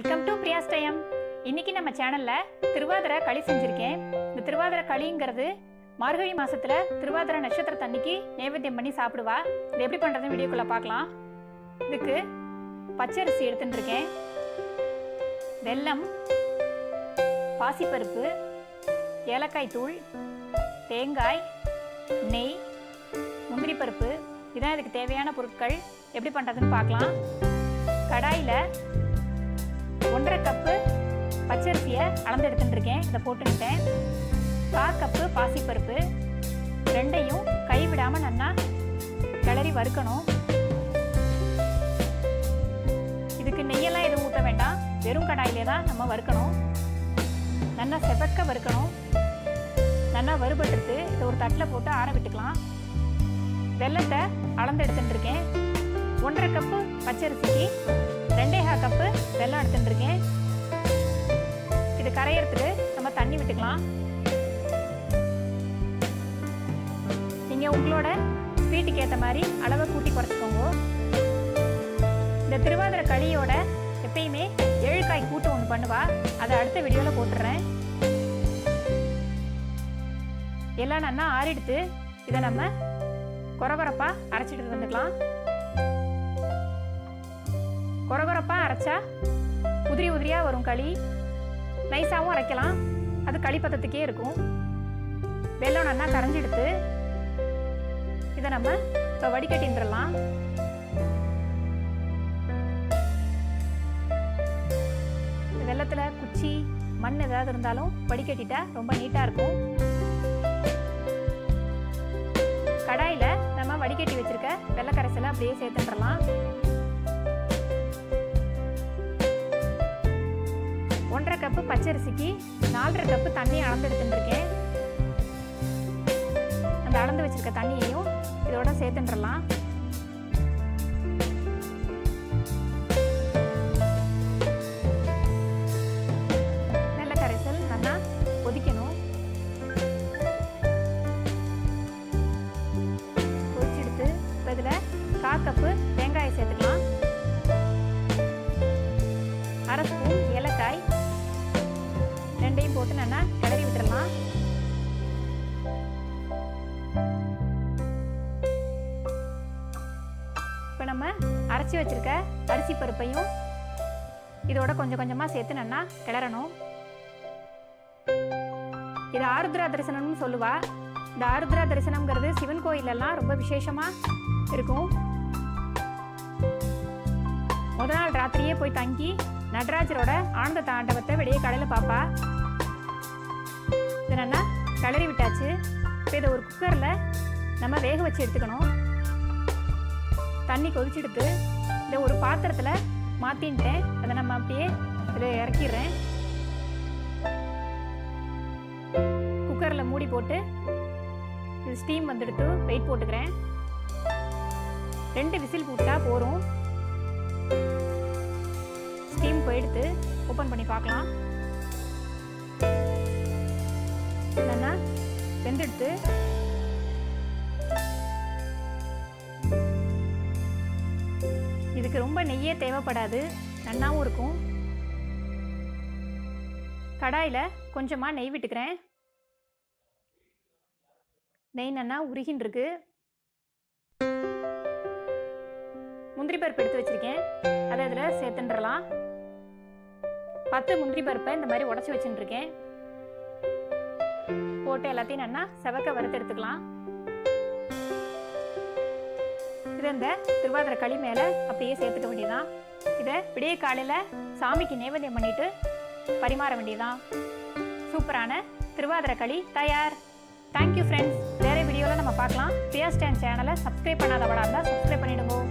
Welcome to Priya's time இன்னைக்கு நம்ம சேனல்ல திருவாதிரை களி செஞ்சிருக்கேன். இந்த திருவாதிரை களிங்கிறது மார்கழி மாசத்துல திருவாதிரை நட்சத்திர அன்னைக்கு நைவேத்தியம் பண்ணி சாப்பிடுவா. இது எப்படி பண்றதுன்னு வீடியோக்குள்ள பார்க்கலாம். இதுக்கு பச்சரிசி எடுத்துட்டுருக்கேன். வெல்லம் பாசிப்பருப்பு ஏலக்காய் தூள் தேங்காய் நெய் முந்திரி பருப்பு. இதான் இதுக்கு தேவையான பொருட்கள். எப்படி பண்ணுறதுன்னு பார்க்கலாம். கடாயில் ஒன்றரை கப்பு பச்சரிசியை அளந்து எடுத்துட்டுருக்கேன். இதை போட்டுக்கிட்டேன். கால் கப்பு பாசிப்பருப்பு. ரெண்டையும் கைவிடாமல் நல்லா கிளறி வறுக்கணும். இதுக்கு நெய்யெல்லாம் எதுவும் ஊற்ற வேண்டாம். வெறும் கடாயிலே தான் நம்ம வறுக்கணும். நல்லா செவக்க வறுக்கணும். நல்லா வறுபட்டுட்டு இதை ஒரு தட்டில் போட்டு ஆற விட்டுக்கலாம். வெள்ளத்தை அளந்து எடுத்துட்டுருக்கேன். ஒன்றரை கப்பு பச்சரிசிக்கு தான் எடுத்துட்டு இருக்கேன் இது கரையிறதுக்கு நம்ம தண்ணி விட்டுக்கலாம். நீங்கள் உங்களோட ஸ்வீட்டுக்கு ஏற்ற மாதிரி அளவை கூட்டி குறைச்சிக்கோங்க. இந்த திருவாதிரை களியோட எப்பயுமே ஏழுக்காய் கூட்டு ஒன்று பண்ணுவா. அதை அடுத்த வீடியோவில் போட்டுடுறேன் எல்லாம் நல்லா ஆறிடுத்து இதை நம்ம குறகுறப்பாக அரைச்சிட்டு வந்துக்கலாம். குறகுறப்பாக அரைச்சா உதிரி உதிரியாக வரும் களி. நைஸாகவும் அரைக்கலாம். அது களிப்பதத்துக்கே இருக்கும். வெள்ளம் நல்லா கரைஞ்செடுத்து இதை நம்ம இப்போ வடிகட்டின்றலாம் வெள்ளத்தில் குச்சி மண் ஏதாவது இருந்தாலும் வடிகட்டிட்டா ரொம்ப நீட்டாக இருக்கும். கடாயில் நம்ம வடிகட்டி வச்சிருக்க வெள்ளை கரைசலை அப்படியே சேர்த்துட்டுறலாம் கப்பு பச்சரிசிக்கு நாலரை கப்பு தண்ணி அளந்து எடுத்துட்டுருக்கேன். அந்த அளந்து வச்சிருக்க தண்ணியையும் இதோட சேர்த்துட்டுறலாம். வெள்ளை கரைசல் நல்லா கொதிக்கணும். கொதிச்செடுத்து இப்போ இதில் கால் கப்பு போட்டு நல்லா கிளறி விட்டுறலாம். இப்போ நம்ம அரைச்சி வச்சுருக்க அரிசி பருப்பையும் இதோட கொஞ்சம் கொஞ்சமாக சேர்த்து நல்லா கிளறணும். இது ஆருத்ரா தரிசனம்னு சொல்லுவா. இந்த ஆருத்ரா தரிசனம்ங்கிறது சிவன் கோயிலெல்லாம் ரொம்ப விசேஷமாக இருக்கும். முத நாள் ராத்திரியே போய் தங்கி நடராஜரோட ஆனந்த தாண்டவத்தை வெளியே கடையில் பார்ப்பா என்னென்னா கலரி கிளறி விட்டாச்சு. இப்போ இதை ஒரு குக்கரில் நம்ம வேக வச்சு எடுத்துக்கணும். தண்ணி கொதிச்செடுத்து இதை ஒரு பாத்திரத்தில் மாற்றின்ட்டேன் அதை நம்ம அப்படியே இதில் இறக்கிடுறேன். குக்கரில் மூடி போட்டு இது ஸ்டீம் வந்துடுத்து வெயிட் போட்டுக்கிறேன். ரெண்டு விசில் போட்டா போகிறோம் ஸ்டீம் போயிடுத்து ஓப்பன் பண்ணி பார்க்கலாம். என்னன்னா வெந்தெடுத்து. இதுக்கு ரொம்ப நெய்யே தேவைப்படாது. நன்னாவும் இருக்கும். கடாயில் கொஞ்சமாக நெய் விட்டுக்கிறேன். நெய் நன்னா உருகின்னு இருக்கு முந்திரி பருப்பு எடுத்து வச்சிருக்கேன். அதை இதில் சேர்த்துன்றலாம். பத்து முந்திரி பருப்பை இந்த மாதிரி உடச்சி வச்சுட்டுருக்கேன் போட்டு எல்லாத்தையும் நல்லா செவக்க வறுத்து எடுத்துக்கலாம். இதை இந்த திருவாதிரை களி மேலே அப்படியே சேர்த்துக்க வேண்டியதான் இதை விடிய காலையில் சாமிக்கு நைவேத்தியம் பண்ணிட்டு பரிமாற வேண்டியதான் சூப்பரான திருவாதிரை களி தயார். தேங்க்யூ ஃப்ரெண்ட்ஸ் வேறு வீடியோவில் நம்ம பார்க்கலாம். பிரியா சேனலை சப்ஸ்கிரைப் பண்ணாதவளாக இருந்தால் சப்ஸ்கிரைப் பண்ணிவிடுவோம்